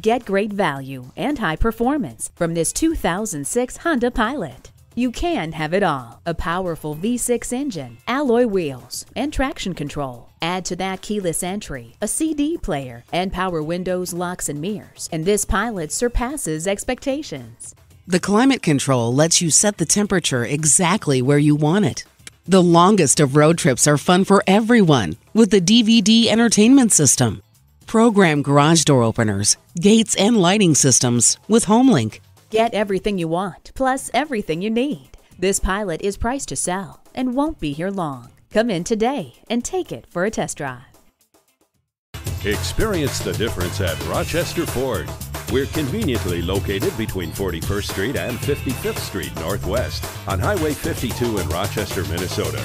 Get great value and high performance from this 2006 Honda Pilot. You can have it all a powerful V6 engine, alloy wheels, and traction control. Add to that keyless entry, a CD player, and power windows, locks, and mirrors, and this Pilot surpasses expectations. The climate control lets you set the temperature exactly where you want it. The longest of road trips are fun for everyone with the DVD entertainment system. Program garage door openers, gates, and lighting systems with HomeLink. Get everything you want, plus everything you need. This Pilot is priced to sell and won't be here long. Come in today and take it for a test drive. Experience the difference at Rochester Ford. We're conveniently located between 41st Street and 55th Street Northwest on Highway 52 in Rochester, Minnesota.